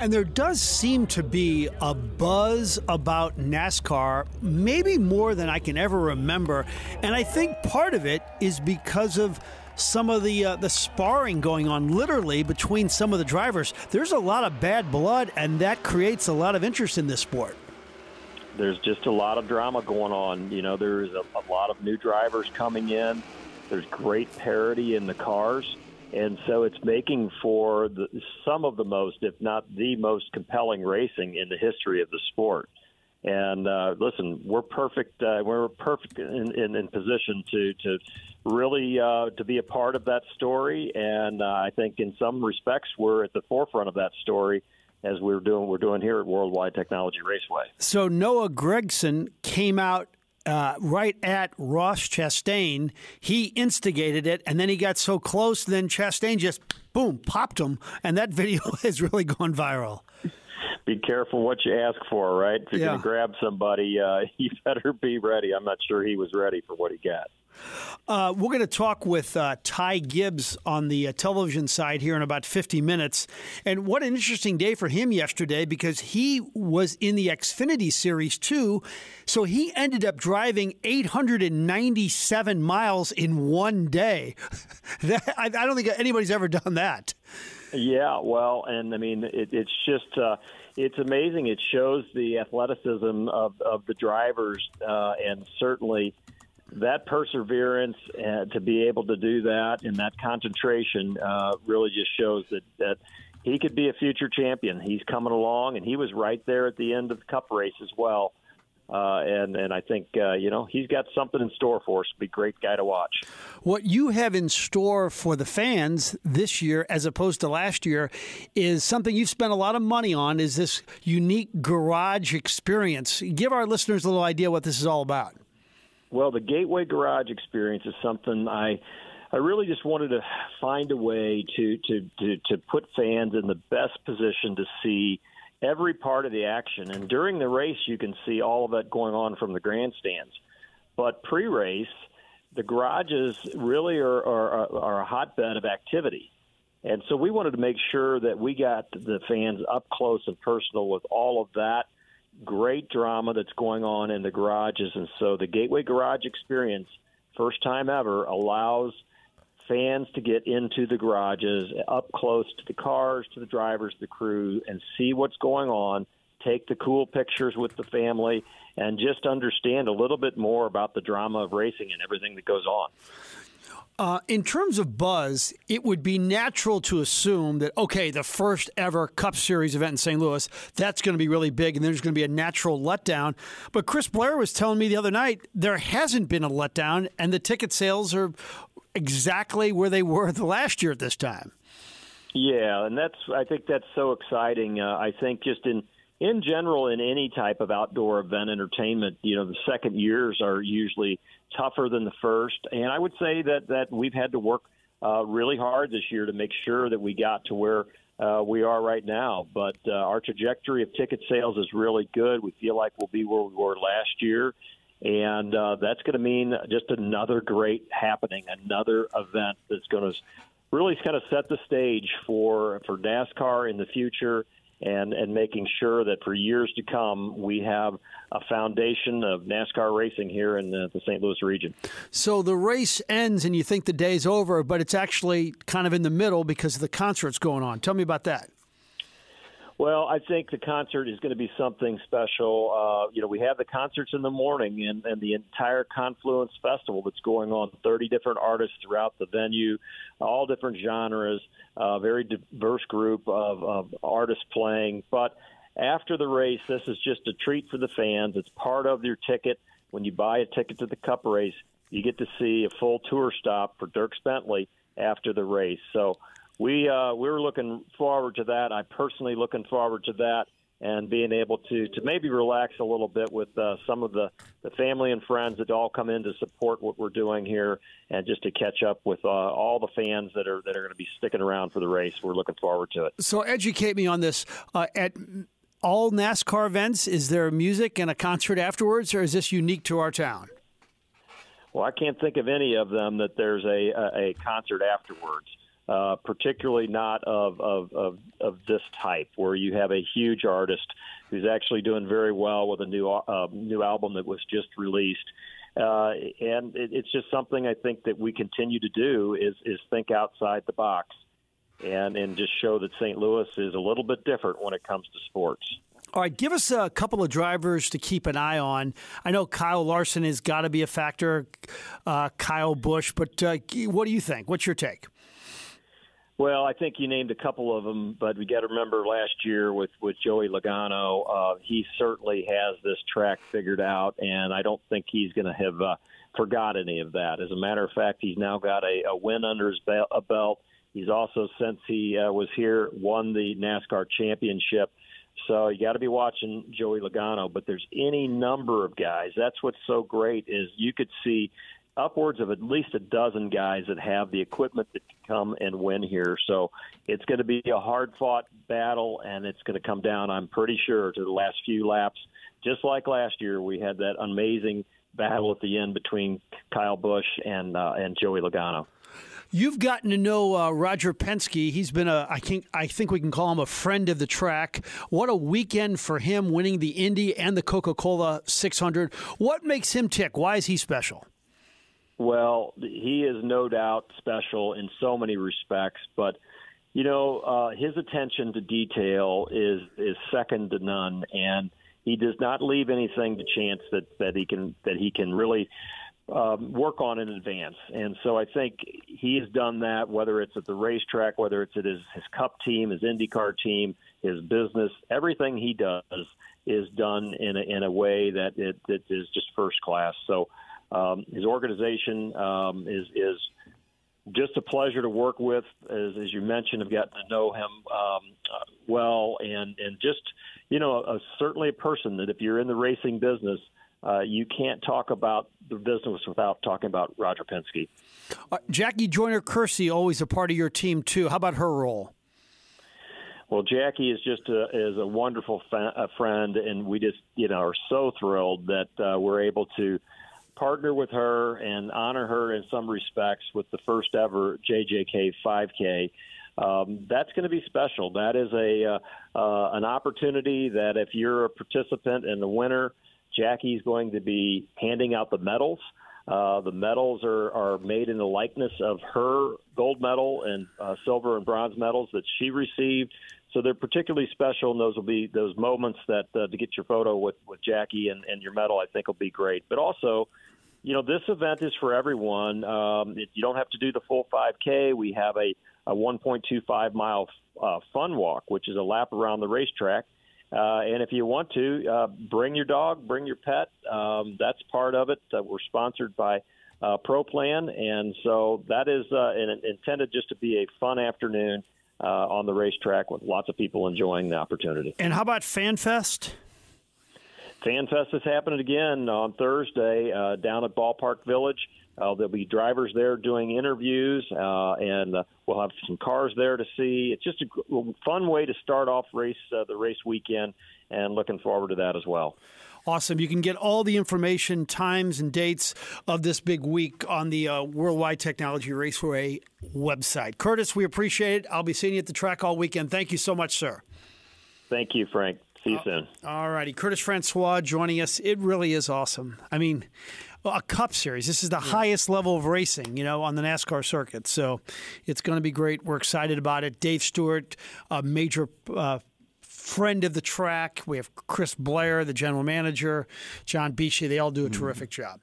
And there does seem to be a buzz about NASCAR, maybe more than I can ever remember. And I think part of it is because of some of the uh, the sparring going on literally between some of the drivers. There's a lot of bad blood and that creates a lot of interest in this sport. There's just a lot of drama going on. You know, there's a, a lot of new drivers coming in. There's great parity in the cars and so it's making for the, some of the most, if not the most compelling racing in the history of the sport. And uh, listen, we're perfect. Uh, we're perfect in, in, in position to to really uh, to be a part of that story. And uh, I think in some respects, we're at the forefront of that story as we're doing we're doing here at Worldwide Technology Raceway. So Noah Gragson came out uh, right at Ross Chastain. He instigated it, and then he got so close, then Chastain just boom popped him, and that video has really gone viral. Be careful what you ask for, right? If you're Yeah. going to grab somebody, uh, you better be ready. I'm not sure he was ready for what he got. Uh, we're going to talk with uh, Ty Gibbs on the uh, television side here in about 50 minutes. And what an interesting day for him yesterday because he was in the Xfinity Series too. So he ended up driving 897 miles in one day. that, I, I don't think anybody's ever done that. Yeah, well, and I mean, it, it's just uh, it's amazing. It shows the athleticism of of the drivers, uh, and certainly that perseverance uh, to be able to do that and that concentration uh, really just shows that that he could be a future champion. He's coming along, and he was right there at the end of the Cup race as well. Uh, and and I think uh, you know he's got something in store for us. Be a great guy to watch. What you have in store for the fans this year, as opposed to last year, is something you've spent a lot of money on. Is this unique garage experience? Give our listeners a little idea what this is all about. Well, the Gateway Garage experience is something I I really just wanted to find a way to to to, to put fans in the best position to see every part of the action. And during the race, you can see all of that going on from the grandstands. But pre-race, the garages really are, are, are a hotbed of activity. And so we wanted to make sure that we got the fans up close and personal with all of that great drama that's going on in the garages. And so the Gateway Garage experience, first time ever, allows fans to get into the garages, up close to the cars, to the drivers, the crew, and see what's going on. Take the cool pictures with the family and just understand a little bit more about the drama of racing and everything that goes on. Uh, in terms of buzz, it would be natural to assume that, okay, the first ever Cup Series event in St. Louis, that's going to be really big, and there's going to be a natural letdown. But Chris Blair was telling me the other night there hasn't been a letdown, and the ticket sales are exactly where they were the last year at this time. Yeah, and that's I think that's so exciting. Uh, I think just in in general in any type of outdoor event entertainment, you know, the second years are usually tougher than the first, and I would say that that we've had to work uh, really hard this year to make sure that we got to where uh, we are right now. But uh, our trajectory of ticket sales is really good. We feel like we'll be where we were last year. And uh, that's going to mean just another great happening, another event that's going to really kind of set the stage for for NASCAR in the future, and and making sure that for years to come we have a foundation of NASCAR racing here in the, the St. Louis region. So the race ends, and you think the day's over, but it's actually kind of in the middle because the concert's going on. Tell me about that. Well, I think the concert is going to be something special. Uh, you know, we have the concerts in the morning and, and the entire Confluence Festival that's going on. 30 different artists throughout the venue, all different genres, a very diverse group of, of artists playing. But after the race, this is just a treat for the fans. It's part of your ticket. When you buy a ticket to the Cup race, you get to see a full tour stop for Dierks Bentley after the race. So we uh, we're looking forward to that. I'm personally looking forward to that and being able to to maybe relax a little bit with uh, some of the the family and friends that all come in to support what we're doing here, and just to catch up with uh, all the fans that are that are going to be sticking around for the race. We're looking forward to it. So educate me on this. Uh, at all NASCAR events, is there music and a concert afterwards, or is this unique to our town? Well, I can't think of any of them that there's a a, a concert afterwards. Uh, particularly not of, of, of, of this type, where you have a huge artist who's actually doing very well with a new uh, new album that was just released. Uh, and it, it's just something I think that we continue to do is is think outside the box, and and just show that St. Louis is a little bit different when it comes to sports. All right, give us a couple of drivers to keep an eye on. I know Kyle Larson has got to be a factor, uh, Kyle Busch, but uh, what do you think? What's your take? Well, I think you named a couple of them, but we got to remember last year with with Joey Logano, uh, he certainly has this track figured out, and I don't think he's going to have uh, forgot any of that. As a matter of fact, he's now got a, a win under his belt. He's also, since he uh, was here, won the NASCAR championship. So you got to be watching Joey Logano, but there's any number of guys. That's what's so great is you could see upwards of at least a dozen guys that have the equipment that can come and win here. So it's going to be a hard fought battle, and it's going to come down, I'm pretty sure, to the last few laps. Just like last year, we had that amazing battle at the end between Kyle Busch and uh, and Joey Logano. You've gotten to know uh, Roger Penske. He's been a, I think, I think we can call him a friend of the track. What a weekend for him, winning the Indy and the Coca Cola 600. What makes him tick? Why is he special? Well, he is no doubt special in so many respects, but you know uh, his attention to detail is is second to none, and he does not leave anything to chance that that he can that he can really um, work on in advance. And so I think he has done that, whether it's at the racetrack, whether it's at his, his Cup team, his IndyCar team, his business, everything he does is done in a, in a way that it, that is just first class. So um, his organization um, is is just a pleasure to work with. As, as you mentioned, I've gotten to know him um, uh, well, and and just you know, a, certainly a person that if you're in the racing business uh, you can't talk about the business without talking about Roger Penske. Uh, Jackie Joyner Kersee, always a part of your team too. How about her role? Well, Jackie is just a, is a wonderful fa- a friend, and we just you know are so thrilled that uh, we're able to partner with her and honor her in some respects with the first ever JJK 5K. Um, that's going to be special. That is a uh, uh, an opportunity that if you're a participant and the winner, Jackie's going to be handing out the medals. Uh, the medals are, are made in the likeness of her gold medal and uh, silver and bronze medals that she received. So they're particularly special, and those will be those moments that uh, to get your photo with, with Jackie and, and your medal, I think will be great. But also, you know, this event is for everyone. Um, it, you don't have to do the full 5K. We have a, a 1.25 mile uh, fun walk, which is a lap around the racetrack. Uh, and if you want to, uh, bring your dog, bring your pet. Um, that's part of it. Uh, we're sponsored by uh, Pro Plan, and so that is uh, in, intended just to be a fun afternoon uh, on the racetrack with lots of people enjoying the opportunity. And how about FanFest? FanFest is happening again on Thursday uh, down at Ballpark Village. Uh, there'll be drivers there doing interviews, uh, and uh, we'll have some cars there to see. It's just a fun way to start off race uh, the race weekend, and looking forward to that as well. Awesome. You can get all the information, times, and dates of this big week on the uh, Worldwide Technology Raceway website. Curtis, we appreciate it. I'll be seeing you at the track all weekend. Thank you so much, sir. Thank you, Frank. See you uh, soon. All righty. Curtis Francois joining us. It really is awesome. I mean, a Cup Series. This is the yeah. highest level of racing, you know, on the NASCAR circuit. So it's going to be great. We're excited about it. Dave Stewart, a major uh, friend of the track. We have Chris Blair, the general manager, John Beachy. They all do a mm-hmm. terrific job.